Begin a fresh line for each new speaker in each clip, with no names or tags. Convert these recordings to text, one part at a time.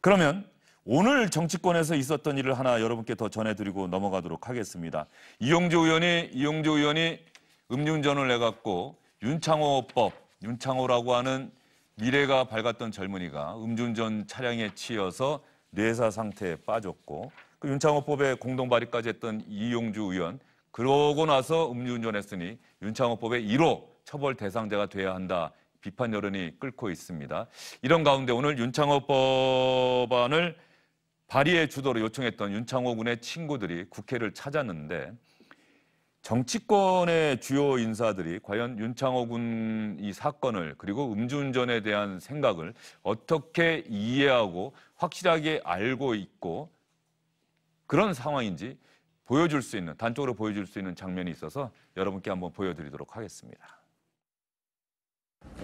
그러면 오늘 정치권에서 있었던 일을 하나 여러분께 더 전해드리고 넘어가도록 하겠습니다. 이용주 의원이 이용주 의원이 음주운전을 내갖고 윤창호법, 윤창호라고 하는 미래가 밝았던 젊은이가 음주운전 차량에 치여서 뇌사 상태에 빠졌고 그 윤창호법에 공동 발의까지 했던 이용주 의원 그러고 나서 음주운전했으니 윤창호법의 1호 처벌 대상자가 돼야 한다. 비판 여론이 끓고 있습니다. 이런 가운데 오늘 윤창호 법안을 발의의 주도로 요청했던 윤창호 군의 친구들이 국회를 찾았는데 정치권의 주요 인사들이 과연 윤창호 군 이 사건을 그리고 음주운전에 대한 생각을 어떻게 이해하고 확실하게 알고 있고 그런 상황인지 보여줄 수 있는 단적으로 보여줄 수 있는 장면이 있어서 여러분께 한번 보여드리도록 하겠습니다.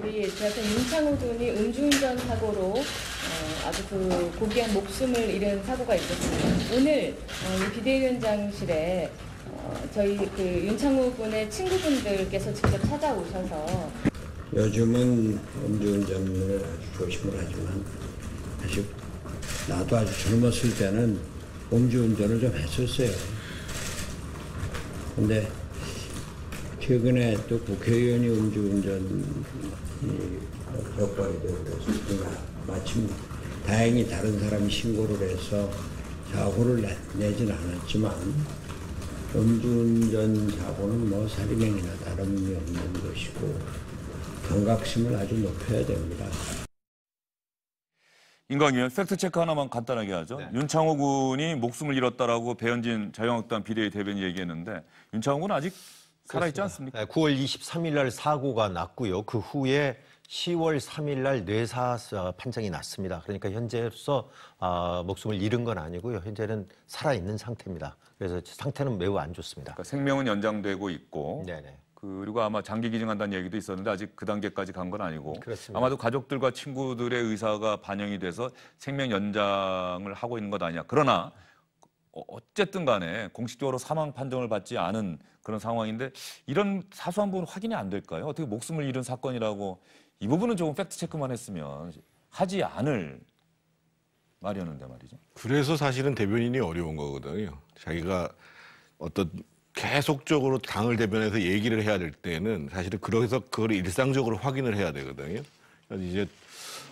우리 대학생 윤창호 군이 음주운전 사고로 어, 아주 그 고귀한 목숨을 잃은 사고가 있었습니다. 오늘 어, 이 비대위원장실에 어, 저희 그 윤창호 군의 친구분들께서 직접 찾아오셔서
요즘은 음주운전을 아주 조심을 하지만 사실 나도 아주 젊었을 때는 음주운전을 좀 했었어요. 근데 최근에 또 국회의원이 음주운전 적발이 되고 그래서 제가 마침 다행히 다른 사람이 신고를 해서 사고를 내, 내진 않았지만 음주운전 사고는 뭐 살인행위나 다름이 없는 것이고 경각심을 아주 높여야 됩니다.
인강위원 fact check 하나만 간단하게 하죠.
네.
윤창호 군이 목숨을 잃었다라고 배현진 자유한국당 비대위 대변인 얘기했는데 윤창호 군은 아직 살아있지 않습니까?
네, 9월 23일 날 사고가 났고요. 그 후에 10월 3일 날 뇌사 어, 판정이 났습니다. 그러니까 현재로서 아, 목숨을 잃은 건 아니고요. 현재는 살아 있는 상태입니다. 그래서 상태는 매우 안 좋습니다.
그러니까 생명은 연장되고 있고
네네.
그리고 아마 장기 기증한다는 얘기도 있었는데 아직 그 단계까지 간 건 아니고
그렇습니다.
아마도 가족들과 친구들의 의사가 반영이 돼서 생명 연장을 하고 있는 것 아니냐. 그러나 어, 어쨌든 간에 공식적으로 사망 판정을 받지 않은 그런 상황인데 이런 사소한 부분 확인이 안 될까요? 어떻게 목숨을 잃은 사건이라고 이 부분은 조금 팩트 체크만 했으면 하지 않을 말이었는데 말이죠.
그래서 사실은 대변인이 어려운 거거든요. 자기가 어떤 계속적으로 당을 대변해서 얘기를 해야 될 때는 사실은 그래서 그걸 일상적으로 확인을 해야 되거든요. 그래서 이제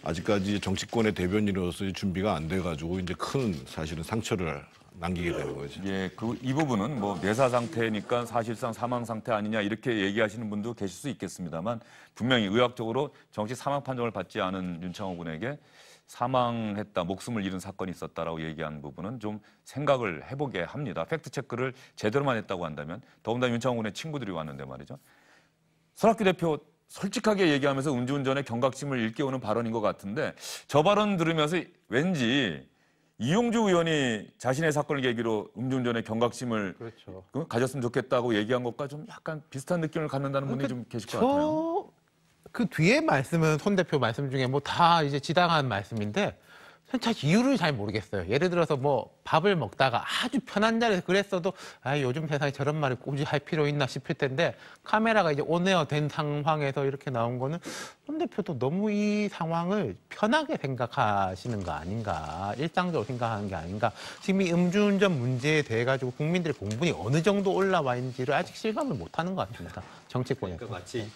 아직까지 정치권의 대변인으로서 준비가 안 돼가지고 이제 큰 사실은 상처를 남기게 되는 거죠.
예, 그 이 부분은 뭐 뇌사 상태니까 사실상 사망 상태 아니냐 이렇게 얘기하시는 분도 계실 수 있겠습니다만 분명히 의학적으로 정식 사망 판정을 받지 않은 윤창호 군에게 사망했다, 목숨을 잃은 사건이 있었다라고 얘기한 부분은 좀 생각을 해보게 합니다. 팩트 체크를 제대로만 했다고 한다면 더군다나 윤창호 군의 친구들이 왔는데 말이죠. 손학규 대표 솔직하게 얘기하면서 음주운전의 경각심을 일깨우는 발언인 것 같은데 저 발언 들으면서 왠지 이용주 의원이 자신의 사건을 계기로 음주운전의 경각심을
그렇죠.
그- 가졌으면 좋겠다고 얘기한 것과 좀 약간 비슷한 느낌을 갖는다는 분이 좀 계실 것 같아요.
저그 뒤에 말씀은 손 대표 말씀 중에 뭐 다 이제 지당한 말씀인데 전 사실 이유를 잘 모르겠어요. 예를 들어서 뭐 밥을 먹다가 아주 편한 자리에서 그랬어도 아 요즘 세상에 저런 말을 굳이 할 필요 있나 싶을 텐데 카메라가 이제 온에어 된 상황에서 이렇게 나온 거는 손 대표도 너무 이 상황을 편하게 생각하시는 거 아닌가 일상적으로 생각하는 게 아닌가 지금 이 음주운전 문제에 대해 가지고 국민들의 공분이 어느 정도 올라와 있는지를 아직 실감을 못하는 것 같습니다. 정치권에서.
그러니까 마치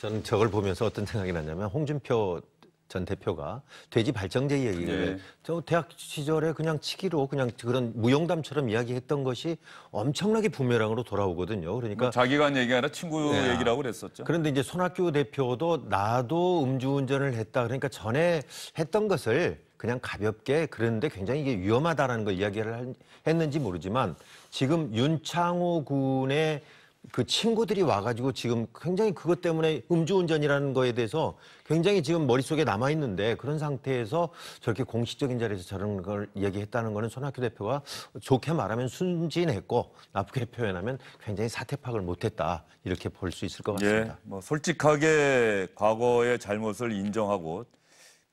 저는 저걸 보면서 어떤 생각이 났냐면 홍준표 전 대표가 돼지 발정제 얘기를
네.
저 대학 시절에 그냥 치기로 그냥 그런 무용담처럼 이야기했던 것이 엄청나게 부메랑으로 돌아오거든요. 그러니까
뭐 자기가 한 얘기 아니라 친구
네.
얘기라고 그랬었죠.
그런데 이제 손학규 대표도 나도 음주운전을 했다. 그러니까 전에 했던 것을 그냥 가볍게 그런데 굉장히 이게 위험하다라는 걸 이야기를 한- 했는지 모르지만 지금 윤창호 군의 그 친구들이 와가지고 지금 굉장히 그것 때문에 음주운전이라는 거에 대해서 굉장히 지금 머릿속에 남아있는데 그런 상태에서 저렇게 공식적인 자리에서 저런 걸 이야기했다는 거는 손학규 대표가 좋게 말하면 순진했고 나쁘게 표현하면 굉장히 사태 파악을 못했다 이렇게 볼 수 있을 것
예,
같습니다.
뭐 솔직하게 과거의 잘못을 인정하고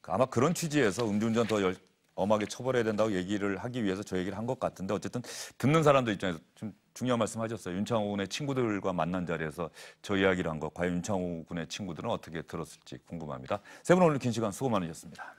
아마 그런 취지에서 음주운전 더 열, 엄하게 처벌해야 된다고 얘기를 하기 위해서 저 얘기를 한 것 같은데 어쨌든 듣는 사람들 입장에서 좀 중요한 말씀 하셨어요. 윤창호 군의 친구들과 만난 자리에서 저 이야기를 한 거 과연 윤창호 군의 친구들은 어떻게 들었을지 궁금합니다. 세 분 오늘 긴 시간 수고 많으셨습니다.